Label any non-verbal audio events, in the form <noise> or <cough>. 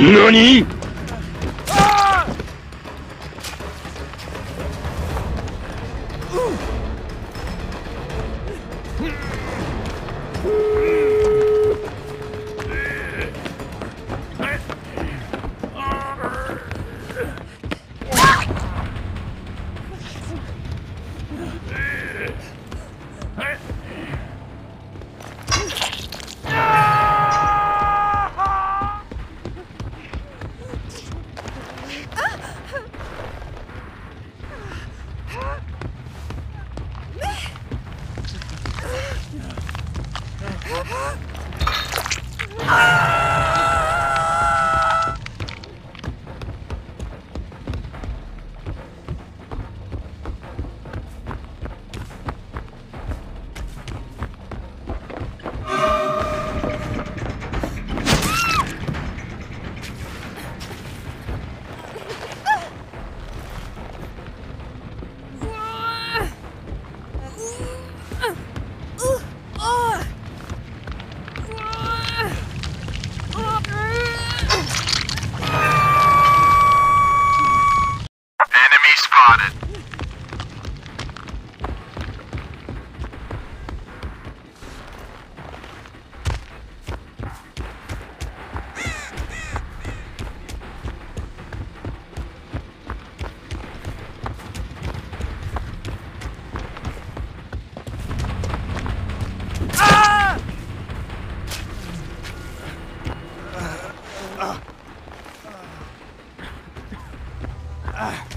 何？Ah! <laughs> Ah! Uh. Ah! Uh. Uh. Uh.